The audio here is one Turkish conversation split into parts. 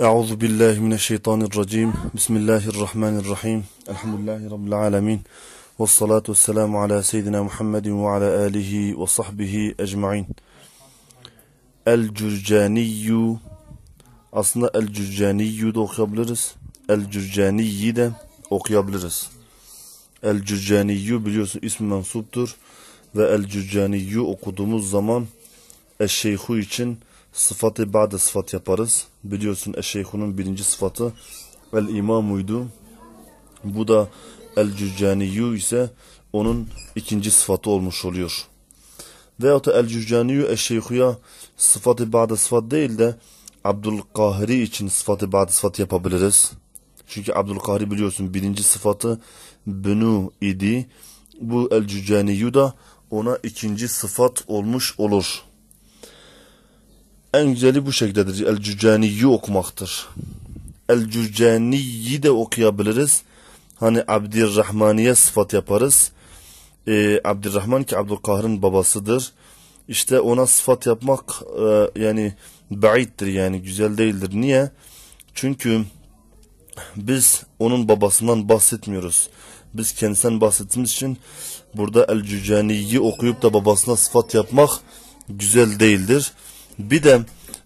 أعوذ بالله من الشيطان الرجيم بسم الله الرحمن الرحيم الحمد لله رب العالمين والصلاة والسلام على سيدنا محمد وعلى آله وصحبه أجمعين El-Cürcaniyu aslında El-Cürcaniyu da okuyabiliriz. El-Cürcaniyi de okuyabiliriz. El-Cürcaniyu biliyorsun ismi mensuptur ve El-Cürcaniyu okuduğumuz zaman Eşşeyhu için sıfatı ba'de sıfat yaparız. Biliyorsun Eşşeyhu'nun birinci sıfatı El-İmamuydu. Bu da El-Cürcaniyu ise onun ikinci sıfatı olmuş oluyor. Veyahut da El-Cürcaniyu Eşşeyhu'ya sıfatı ba'de sıfat değil de Abdülkahri için sıfatı ba'de sıfat yapabiliriz. Çünkü Abdülkahri biliyorsun birinci sıfatı Benu idi. Bu El-Cürcaniyu da ona ikinci sıfat olmuş olur. En güzeli bu şekildedir. El-Cürcaniyu okumaktır. El-Cürcaniyi de okuyabiliriz. Hani Abdirrahmaniye sıfat yaparız. Ee, Abdirrahman ki Abdülkahir'in babasıdır. İşte ona sıfat yapmak e, yani baittir yani güzel değildir. Niye? Çünkü biz onun babasından bahsetmiyoruz. Biz kendisinden bahsettiğimiz için burada El Cücani'yi okuyup da babasına sıfat yapmak güzel değildir. Bir de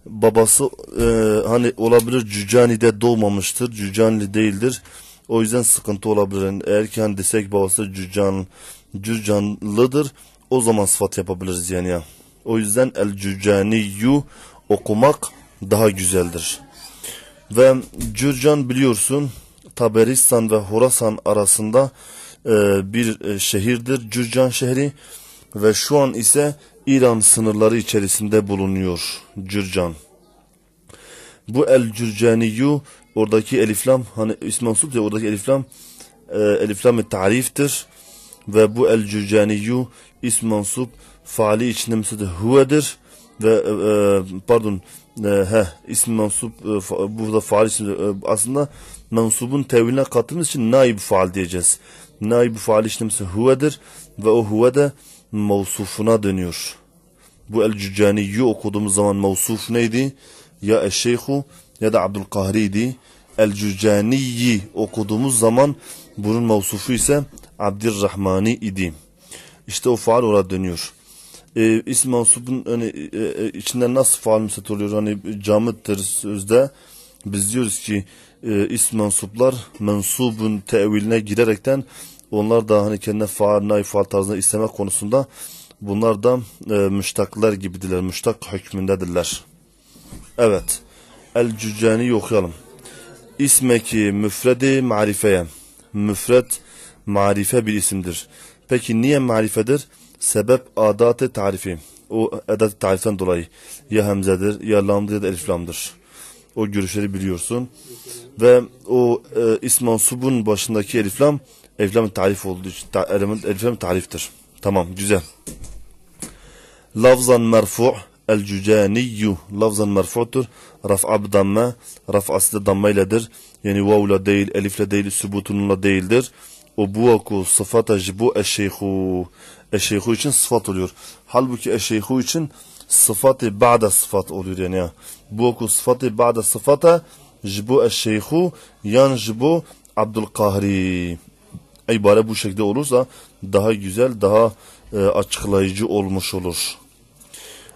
babası e, hani olabilir Cücani'de doğmamıştır. Cücanli değildir. O yüzden sıkıntı olabilir. Yani eğer ki hani desek babası Cücan, Cücanlıdır o zaman sıfat yapabiliriz yani ya. O yüzden El Cücaniyu okumak daha güzeldir. Ve Cürcan biliyorsun Taberistan ve Horasan arasında e, bir e, şehirdir. Cürcan şehri ve şu an ise İran sınırları içerisinde bulunuyor Cürcan. Bu El Cürcaniyu oradaki eliflam hani ismi mensup ya oradaki eliflam e, eliflam tariftir ve bu El Cürcaniyu ismi mensup faali içinde mesela huvedir ve e, e, pardon e, he ismi mensup e, burada faal içinde e, aslında mensubun teviline kattığımız için naib faal diyeceğiz. Naib faal içinde mesela huvedir ve o huve de mevsufuna dönüyor. Bu El Cücani'yi okuduğumuz zaman mevsuf neydi? Ya Eşşeyhu ya da Abdülkahri'ydi. El Cücani'yi okuduğumuz zaman bunun mevsufu ise Abdirrahmani idi. İşte o faal oraya dönüyor. Ee, isim mensubun hani, e, e, içinden nasıl faal müsait oluyor? Hani camittir sözde. Biz diyoruz ki e, isim mensuplar mensubun teviline girerekten onlar da hani kendine faal, naif faal tarzında isteme konusunda bunlar da e, müştaklar gibidirler. Müştak hükmündedirler. Evet. El Cüccani okuyalım. İsmeki müfredi marifeye. Müfred marife bir isimdir. Peki niye marifedir? Sebep adat-ı tarifi. O edat tariften dolayı ya hemzedir ya lamdır ya da elif. O görüşleri biliyorsun. Ve o e, ism mansubun başındaki eliflam eliflam tarif olduğu için ta, eliflam tariftir. Tamam güzel. Lafzan merfu' el cücaniyyu lafzan merfu'tur. Raf'a damme raf'ası da damme iledir. Yani vavla değil, elifle değil, sübutunla değildir. O bu oku sıfata jibu eşşeyhu. Eşşeyhu için sıfat oluyor. Halbuki eşşeyhu için sıfatı ba'da sıfat oluyor yani ya. Bu oku sıfatı ba'da sıfata jibu eşşeyhu yan jibu Abdülkahri. İbare bu şekilde olursa daha güzel, daha e, açıklayıcı olmuş olur.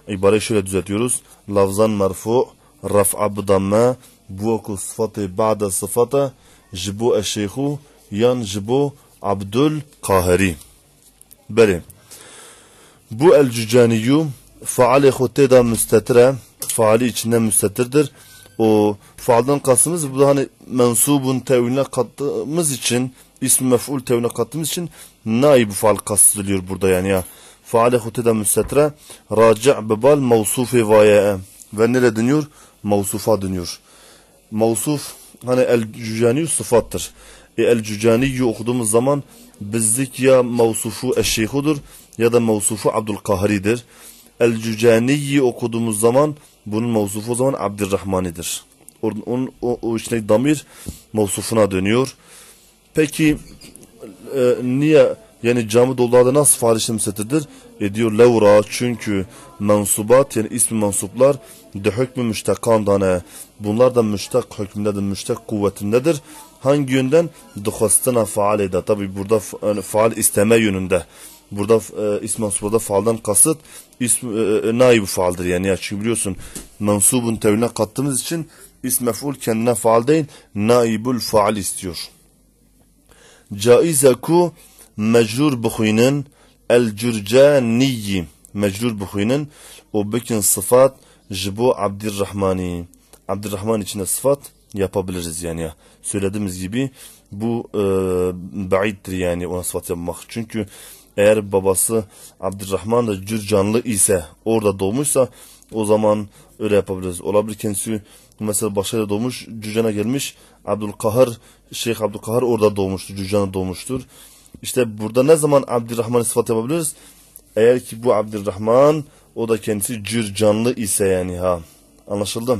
İbareyi şöyle düzeltiyoruz. Lafzan merfu, raf'a b'damme, bu oku sıfatı ba'da sıfata jibu eşşeyhu yan jibu Abdül Kahiri. Beri. Bu el cücaniyu faali huteda müstetire faali içinde müstetirdir. O faaldan kastımız bu da hani mensubun teviline kattığımız için ismi mef'ul teviline kattığımız için naib faal kastediliyor burada yani ya. Faali huteda müstetire raci' bebal mevsufi vaya'e ve nereye dönüyor? Mevsufa dönüyor. Mevsuf hani el cücaniyu sıfattır. E, el cücaniyu okuduğumuz zaman bizlik ya mevsufu eşşeyhudur ya da mevsufu Abdülkahri'dir. El Cücani'yi okuduğumuz zaman bunun mevsufu o zaman Abdurrahman'idir. Onun, onun o, o içindeki damir mevsufuna dönüyor. Peki e, niye Yani cami dolarda nasıl faal işlem setidir? E levra çünkü mensubat yani ismi mensuplar de hükmü müştekandan bunlar da müştek hükmündedir, müştek kuvvetindedir. Hangi yönden? Duhastına faal eder. Tabi burada faal isteme yönünde. Burada e, ismi mensubada faaldan kasıt ism e, e, naib faaldir yani. ya. Çünkü biliyorsun mensubun tevhine kattığımız için ism mef'ul kendine faal değil naibul faal istiyor. Caize ku mecrur bukhuynin el cürcaniyi mecrur bukhuynin o bekin sıfat jibu Abdurrahmani Abdurrahman içinde sıfat yapabiliriz yani ya. Söylediğimiz gibi bu e, baittir yani ona sıfat yapmak. Çünkü eğer babası Abdurrahman da Cürcanlı ise orada doğmuşsa o zaman öyle yapabiliriz. Olabilir kendisi mesela başka yerde doğmuş Cücan'a gelmiş Abdülkahar Şeyh Abdülkahar orada doğmuştur. Cücan'a doğmuştur. İşte burada ne zaman Abdurrahman sıfat yapabiliriz? Eğer ki bu Abdurrahman o da kendisi Cürcanlı ise yani ha. Anlaşıldı?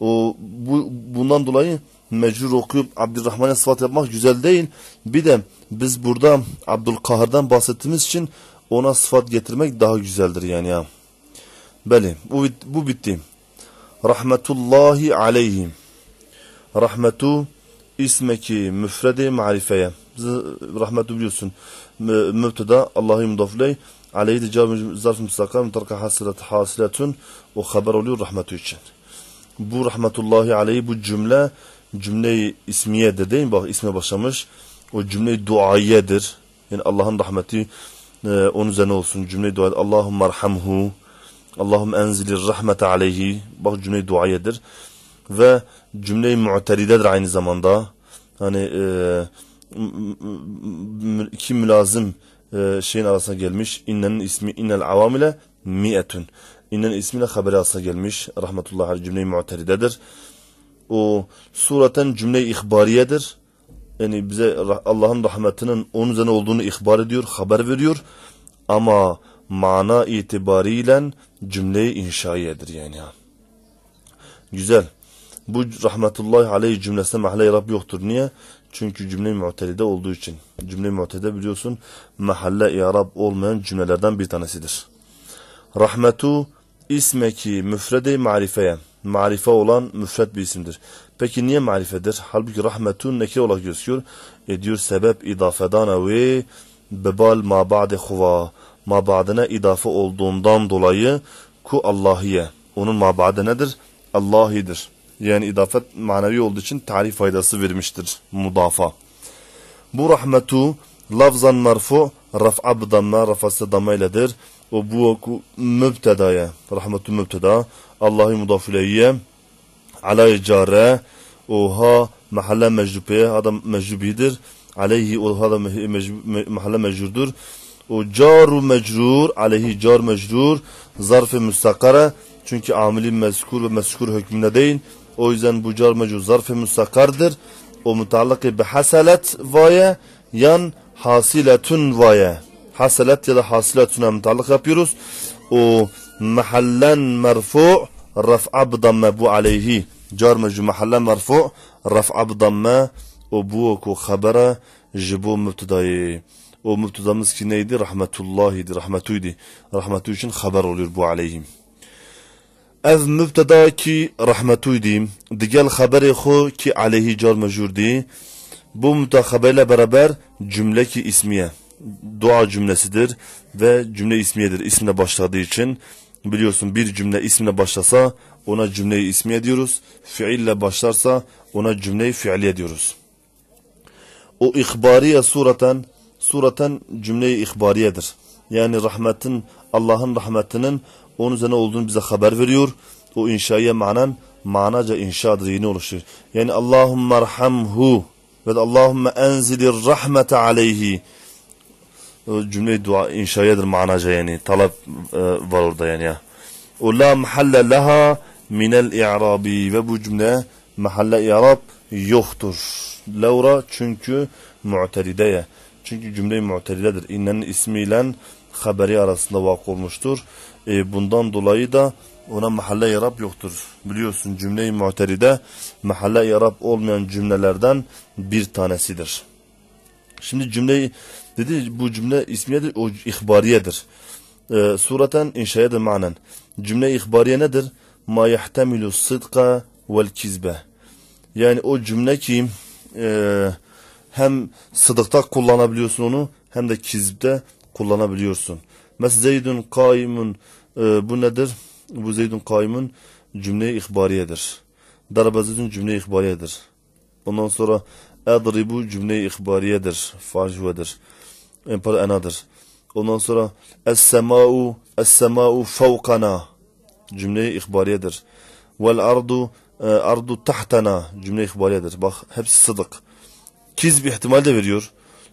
O bu bundan dolayı mecrur okuyup Abdurrahman'a sıfat yapmak güzel değil. Bir de biz burada Abdülkahir'den bahsettiğimiz için ona sıfat getirmek daha güzeldir yani ya. Beli bu, bu bitti. Rahmetullahi aleyhim. Rahmetu ismeki müfredi marifeye. Rahmetu biliyorsun. Mübteda Allah'ı mudafiley. Aleyhi de cevabı zarf müstakar mutarka hasilet hasiletun o haber oluyor rahmetu için. Bu rahmetullahi aleyhi bu cümle cümle ismiye de değil mi? Bak isme başlamış. O cümle duayedir. Yani Allah'ın rahmeti e, onun üzerine olsun. Cümle dua Allahümme arhamhu. Allahum enzilir rahmete aleyhi. Bak cümle duayedir. Ve cümle mu'teridedir aynı zamanda. Hani e, iki mülazım e, şeyin arasına gelmiş. İnnenin ismi innel avamile mi'etun. İnnenin ismiyle haberi arasına gelmiş. Rahmetullah aleyhi cümle-i mu'teridedir o sureten cümle ihbariyedir. Yani bize Allah'ın rahmetinin onun üzerine olduğunu ihbar ediyor, haber veriyor. Ama mana itibariyle cümleyi inşaiyedir yani. Güzel. Bu rahmetullahi aleyhi cümlesine mahalle Rab yoktur. Niye? Çünkü cümle mu'telide olduğu için. Cümle mu'telide biliyorsun mahalle i'rab olmayan cümlelerden bir tanesidir. Rahmetu ismeki müfrede marifeye marife olan müfret bir isimdir. Peki niye marifedir? Halbuki rahmetun nekir olarak gözüküyor. E diyor sebep idafedan ve bebal ma ba'de huva ma ba'dine idafe olduğundan dolayı ku Allahiye. Onun ma ba'de nedir? Allahidir. Yani idafet manevi olduğu için tarif faydası vermiştir. Mudafa. Bu rahmetu lafzan marfu raf'a b'damma rafası damma iledir. O bu oku mübtedaya. Rahmetu mübteda. Allah'ı mudaf ileyye. Alay care. Oha mahalle mecrubiye. Adam mecrubidir. Aleyhi oha da mahalle mecrurdur. O caru mecrur. Aleyhi car mecrur. Zarf-ı müstakara. Çünkü amili mezkur ve mezkur hükmünde değil. O yüzden bu car mecrur zarf-ı müstakardır. O mutallakı bi hasalet vaya yan hasiletun vaya haselet ya da hasiletuna mutallık yapıyoruz. O mahallen merfu raf'a b'damme bu aleyhi car mecru mahallen merfu raf'a b'damme o bu oku habere jibu mübtedayı. O mübtedamız ki neydi? Rahmetullahiydi, rahmetuydi. Rahmetu için haber oluyor bu aleyhim. Ev mübteda ki rahmetuydi. Digel haberi xo ki aleyhi car mecurdi. Bu mütehaberle beraber cümle ki ismiye dua cümlesidir ve cümle ismiyedir. İsimle başladığı için biliyorsun bir cümle ismine başlasa ona cümleyi ismiye diyoruz. Fiille başlarsa ona cümleyi fiiliye diyoruz. O ihbariye sureten sureten cümleyi ihbariyedir. Yani rahmetin Allah'ın rahmetinin onun üzerine olduğunu bize haber veriyor. O inşaiye manen manaca inşadır yeni oluşuyor. Yani Allahümme rahamhu ve Allahümme enzilir rahmete aleyhi cümle dua inşayedir manaca yani talep e, var orada yani ya. O la mahalle laha minel i'rabi ve bu cümle mahalle i'rab yoktur. Laura çünkü mu'terideye. Çünkü cümle mu'teridedir. İnnenin ismiyle haberi arasında vakı olmuştur. E, bundan dolayı da ona mahalle yarab yoktur. Biliyorsun cümle-i mu'teride mahalle yarab olmayan cümlelerden bir tanesidir. Şimdi cümleyi dedi bu cümle ismiyedir, o ihbariyedir. Ee, sureten inşayedir manen. Cümle ihbariye nedir? Ma yahtemilu sıdka vel kizbe. Yani o cümle ki e, hem sıdıkta kullanabiliyorsun onu hem de kizbde kullanabiliyorsun. Mesela Zeydun kaimun e, bu nedir? Bu Zeydun kaimun cümle ihbariyedir. Daraba Zeydun cümle ihbariyedir. Ondan sonra Edribu cümle ihbariyedir. Facvedir. Empar enadır. Ondan sonra Es-sema'u Es-sema'u fevkana cümle ihbariyedir. Vel ardu e, ardu tahtana cümle ihbariyedir. Bak hepsi sıdık. Kizb ihtimal de veriyor.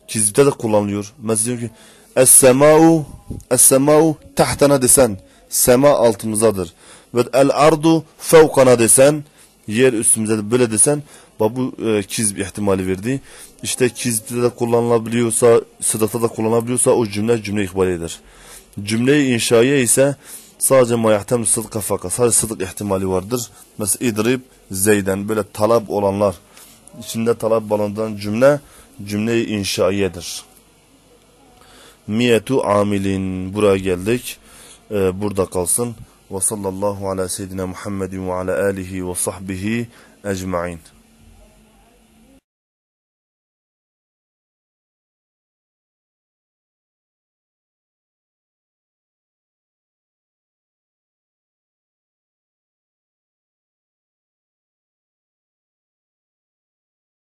Kizbde de kullanılıyor. Mesela diyor ki Es-sema'u Es-sema'u tahtana desen sema altımızdadır. Ve el ardu fevkana desen yer üstümüzde böyle desen bu e, kizb ihtimali verdi. İşte kizbde de kullanılabiliyorsa, sıdıkta da kullanılabiliyorsa o cümle cümle ihbariyedir. Cümle-i inşaiye ise sadece ma yahtem sıdka fakat sadece sıdık ihtimali vardır. Mesela idrib zeyden böyle talep olanlar içinde talep bulunan cümle cümle-i inşaiyedir. Miyetu amilin buraya geldik. Ee, burada kalsın. Ve sallallahu ala seyyidina Muhammedin ve ala alihi ve sahbihi ecmain.